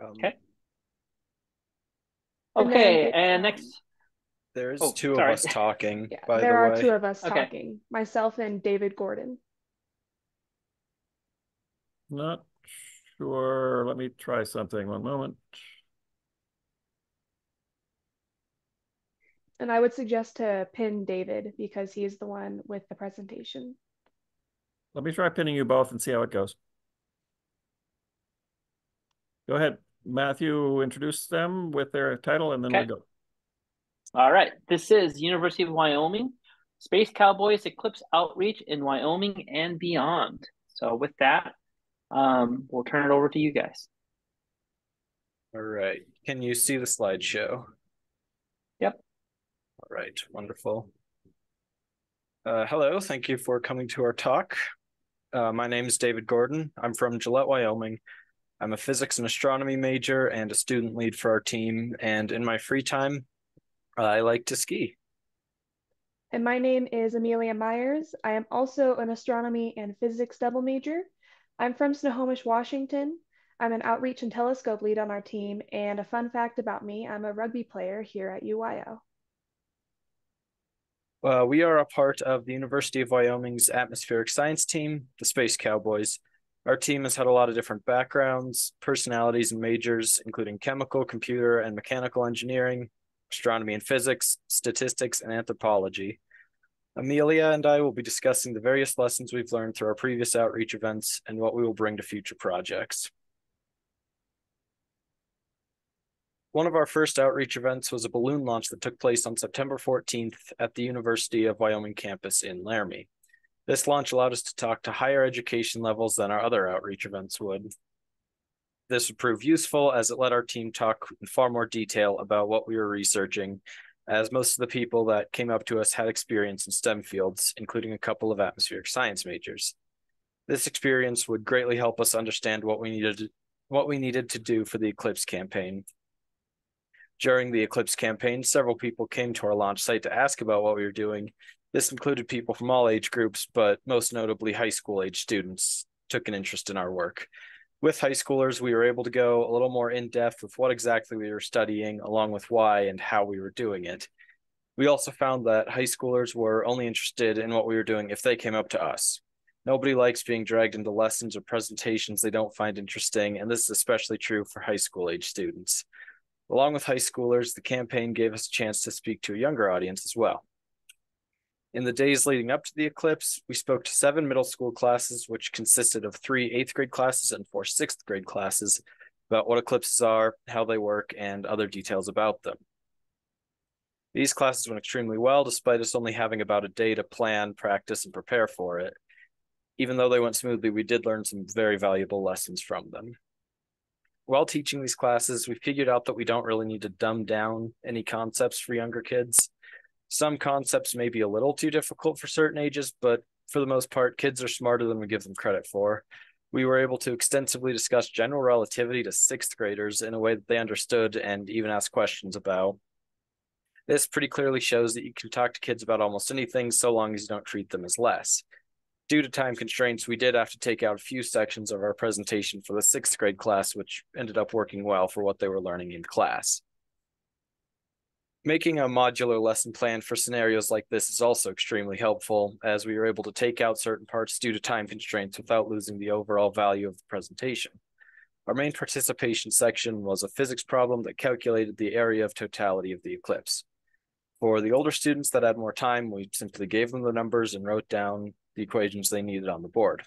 Um, Okay. Okay, it- and um, next, There's Oh, two sorry. of us talking, Yeah, by there the are way. two of us Okay. talking, myself and David Gordon. Not sure. Let me try something. One moment. And I would suggest to pin David because he is the one with the presentation. Let me try pinning you both and see how it goes. Go ahead, Matthew, introduce them with their title and then we Okay. go. all right, this is University of Wyoming, Space Cowboys Eclipse Outreach in Wyoming and beyond. So with that, um, we'll turn it over to you guys. All right. Can you see the slideshow? Yep. All right. Wonderful. Uh, hello. Thank you for coming to our talk. Uh, my name is David Gordon. I'm from Gillette, Wyoming. I'm a physics and astronomy major and a student lead for our team. And in my free time, I like to ski. And my name is Amelia Myers. I am also an astronomy and physics double major. I'm from Snohomish, Washington. I'm an outreach and telescope lead on our team. And a fun fact about me, I'm a rugby player here at UWyo. Uh, we are a part of the University of Wyoming's atmospheric science team, the Space Cowboys. Our team has had a lot of different backgrounds, personalities, and majors, including chemical, computer, and mechanical engineering, astronomy and physics, statistics, and anthropology. Amelia and I will be discussing the various lessons we've learned through our previous outreach events and what we will bring to future projects. One of our first outreach events was a balloon launch that took place on September 14th at the University of Wyoming campus in Laramie. This launch allowed us to talk to higher education levels than our other outreach events would. This would prove useful as it let our team talk in far more detail about what we were researching, as most of the people that came up to us had experience in STEM fields, including a couple of atmospheric science majors. This experience would greatly help us understand what we needed what we needed to do for the Eclipse campaign. During the Eclipse campaign, several people came to our launch site to ask about what we were doing. This included people from all age groups, but most notably high school age students took an interest in our work. With high schoolers, we were able to go a little more in depth with what exactly we were studying, along with why and how we were doing it. We also found that high schoolers were only interested in what we were doing if they came up to us. Nobody likes being dragged into lessons or presentations they don't find interesting, and this is especially true for high school age students. Along with high schoolers, the campaign gave us a chance to speak to a younger audience as well. In the days leading up to the eclipse, we spoke to seven middle school classes, which consisted of three eighth grade classes and four sixth grade classes, about what eclipses are, how they work, and other details about them. These classes went extremely well, despite us only having about a day to plan, practice, and prepare for it. Even though they went smoothly, we did learn some very valuable lessons from them. While teaching these classes, we figured out that we don't really need to dumb down any concepts for younger kids. Some concepts may be a little too difficult for certain ages, but for the most part, kids are smarter than we give them credit for. We were able to extensively discuss general relativity to sixth graders in a way that they understood and even asked questions about. This pretty clearly shows that you can talk to kids about almost anything so long as you don't treat them as less. Due to time constraints, we did have to take out a few sections of our presentation for the sixth grade class, which ended up working well for what they were learning in class. Making a modular lesson plan for scenarios like this is also extremely helpful, as we were able to take out certain parts due to time constraints without losing the overall value of the presentation. Our main participation section was a physics problem that calculated the area of totality of the eclipse. For the older students that had more time, we simply gave them the numbers and wrote down the equations they needed on the board.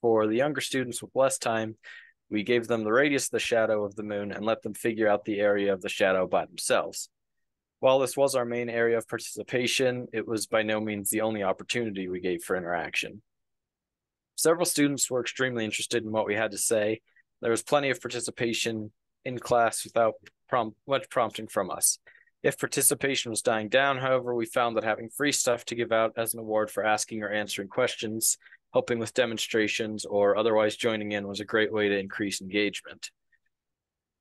For the younger students with less time, we gave them the radius of the shadow of the moon and let them figure out the area of the shadow by themselves. While this was our main area of participation, it was by no means the only opportunity we gave for interaction. Several students were extremely interested in what we had to say. There was plenty of participation in class without prom- much prompting from us. If participation was dying down, however, we found that having free stuff to give out as an award for asking or answering questions, helping with demonstrations, or otherwise joining in was a great way to increase engagement.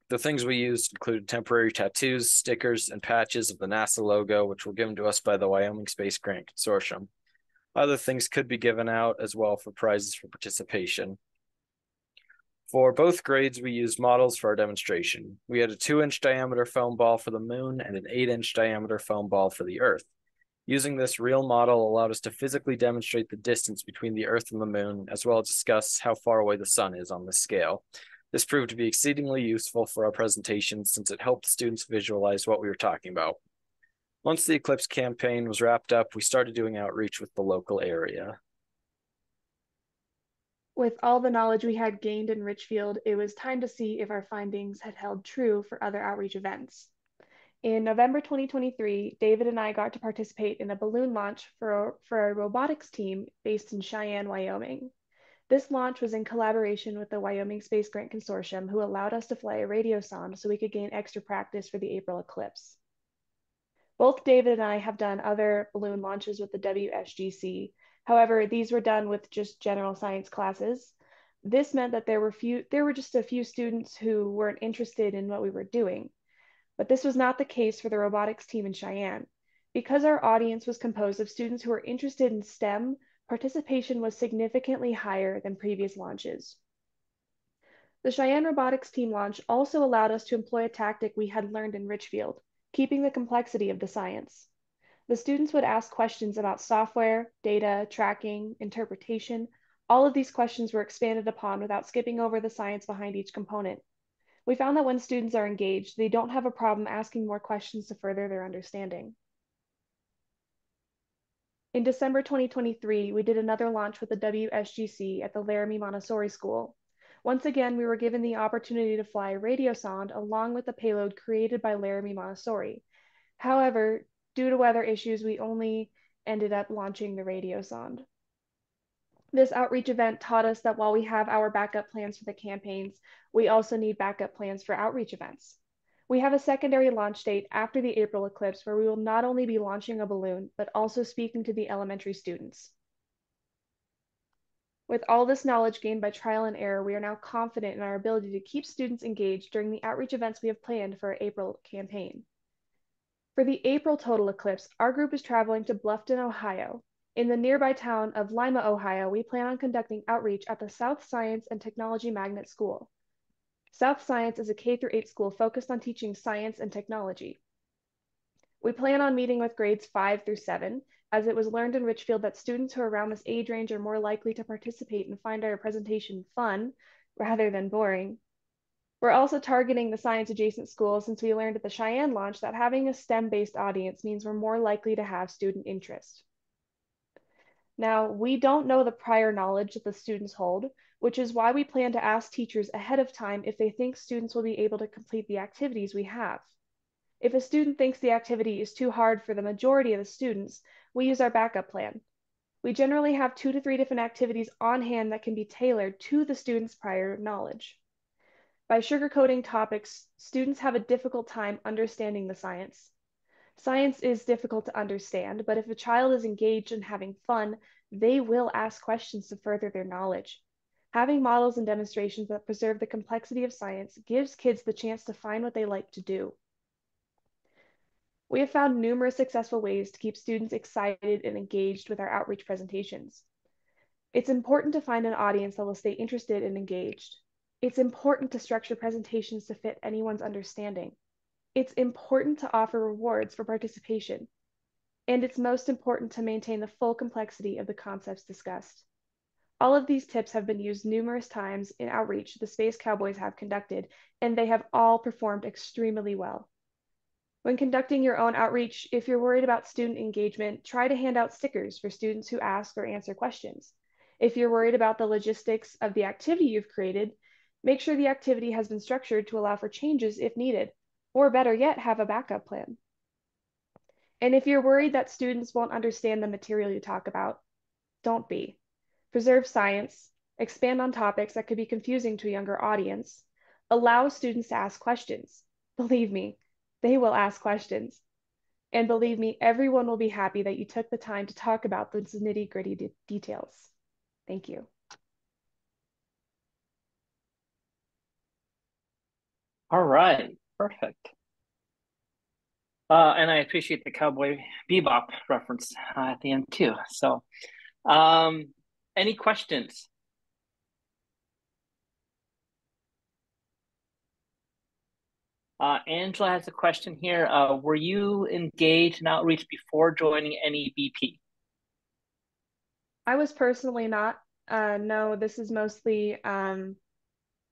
The things we used included temporary tattoos, stickers, and patches of the NASA logo, which were given to us by the Wyoming Space Grant Consortium. Other things could be given out as well for prizes for participation. For both grades, we used models for our demonstration. We had a two inch diameter foam ball for the moon and an eight inch diameter foam ball for the Earth. Using this real model allowed us to physically demonstrate the distance between the Earth and the moon, as well as discuss how far away the sun is on this scale. This proved to be exceedingly useful for our presentation since it helped students visualize what we were talking about. Once the Eclipse campaign was wrapped up, we started doing outreach with the local area. With all the knowledge we had gained in Richfield, it was time to see if our findings had held true for other outreach events. In November 2023, David and I got to participate in a balloon launch for, for a robotics team based in Cheyenne, Wyoming. This launch was in collaboration with the Wyoming Space Grant Consortium, who allowed us to fly a radio radiosonde so we could gain extra practice for the April eclipse. Both David and I have done other balloon launches with the WSGC. However, these were done with just general science classes. This meant that there were few there were just a few students who weren't interested in what we were doing. But this was not the case for the robotics team in Cheyenne. Because our audience was composed of students who were interested in STEM, participation was significantly higher than previous launches. The Cheyenne Robotics Team launch also allowed us to employ a tactic we had learned in Richfield, keeping the complexity of the science. The students would ask questions about software, data, tracking, interpretation. All of these questions were expanded upon without skipping over the science behind each component. We found that when students are engaged, they don't have a problem asking more questions to further their understanding. In December 2023, we did another launch with the WSGC at the Laramie Montessori School. Once again, we were given the opportunity to fly a radio radiosonde along with the payload created by Laramie Montessori. However, due to weather issues, we only ended up launching the radio radiosonde. This outreach event taught us that while we have our backup plans for the campaigns, we also need backup plans for outreach events. We have a secondary launch date after the April eclipse where we will not only be launching a balloon, but also speaking to the elementary students. With all this knowledge gained by trial and error, we are now confident in our ability to keep students engaged during the outreach events we have planned for our April campaign. For the April total eclipse, our group is traveling to Bluffton, Ohio. In the nearby town of Lima, Ohio, we plan on conducting outreach at the South Science and Technology Magnet School. South Science is a K 8 school focused on teaching science and technology. We plan on meeting with grades 5 through 7, as it was learned in Richfield that students who are around this age range are more likely to participate and find our presentation fun rather than boring. We're also targeting the science adjacent schools since we learned at the Cheyenne launch that having a STEM based audience means we're more likely to have student interest. Now, we don't know the prior knowledge that the students hold, which is why we plan to ask teachers ahead of time if they think students will be able to complete the activities we have. If a student thinks the activity is too hard for the majority of the students, we use our backup plan. We generally have two to three different activities on hand that can be tailored to the student's prior knowledge. By sugarcoating topics, students have a difficult time understanding the science. Science is difficult to understand, but if a child is engaged and having fun, they will ask questions to further their knowledge. Having models and demonstrations that preserve the complexity of science gives kids the chance to find what they like to do. We have found numerous successful ways to keep students excited and engaged with our outreach presentations. It's important to find an audience that will stay interested and engaged. It's important to structure presentations to fit anyone's understanding. It's important to offer rewards for participation. And it's most important to maintain the full complexity of the concepts discussed. All of these tips have been used numerous times in outreach the Space Cowboys have conducted, and they have all performed extremely well. When conducting your own outreach, if you're worried about student engagement, try to hand out stickers for students who ask or answer questions. If you're worried about the logistics of the activity you've created, make sure the activity has been structured to allow for changes if needed, or better yet, have a backup plan. And if you're worried that students won't understand the material you talk about, don't be preserve science, expand on topics that could be confusing to a younger audience, allow students to ask questions. Believe me, they will ask questions. And believe me, everyone will be happy that you took the time to talk about those nitty gritty de details. Thank you. All right, perfect. Uh, and I appreciate the Cowboy Bebop reference uh, at the end too. So, um, any questions? Uh, Angela has a question here. Uh, were you engaged in outreach before joining NEBP? I was personally not. Uh, no, this is mostly um,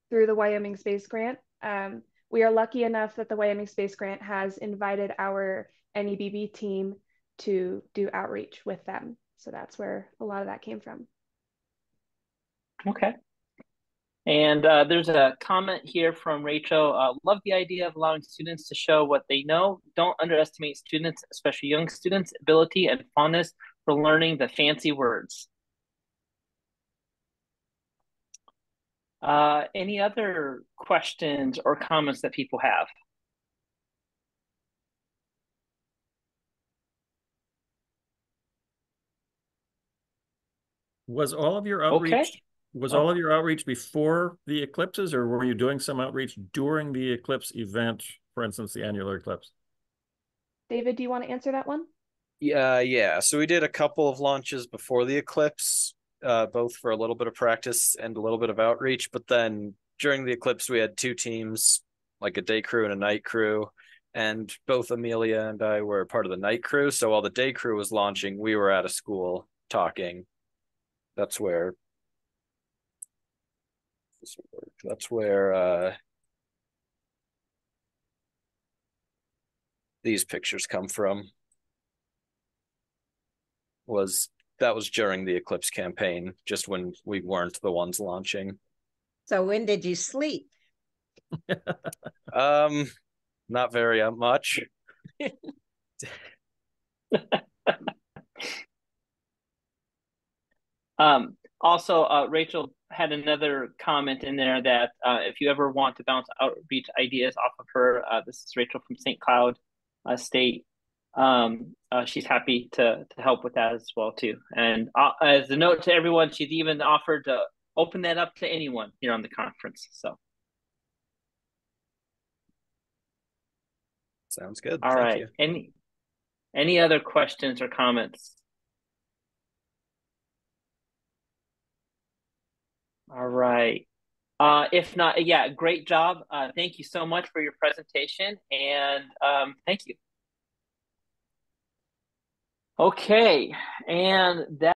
through the Wyoming Space Grant. Um, we are lucky enough that the Wyoming Space Grant has invited our NEBP team to do outreach with them. So that's where a lot of that came from. Okay. And uh, there's a comment here from Rachel. Uh, love the idea of allowing students to show what they know. Don't underestimate students, especially young students, ability and fondness for learning the fancy words. Uh, any other questions or comments that people have? Was all of your outreach Okay. was all of your outreach before the eclipses, or were you doing some outreach during the eclipse event, for instance, the annular eclipse? David, do you want to answer that one? Yeah, yeah. So we did a couple of launches before the eclipse, uh, both for a little bit of practice and a little bit of outreach. But then during the eclipse, we had two teams, like a day crew and a night crew. And both Amelia and I were part of the night crew. So while the day crew was launching, we were at a school talking. That's where that's where uh these pictures come from was that was during the eclipse campaign just when we weren't the ones launching So when did you sleep? um not very uh, much Um, also, uh, Rachel had another comment in there that uh, if you ever want to bounce outreach ideas off of her, uh, this is Rachel from St. Cloud uh, State. Um, uh, she's happy to to help with that as well too. And uh, as a note to everyone, she's even offered to open that up to anyone here on the conference. So, sounds good all Thank right, you. any any other questions or comments? All right. Uh, if not, yeah, great job. Uh, thank you so much for your presentation and um, thank you. Okay, and that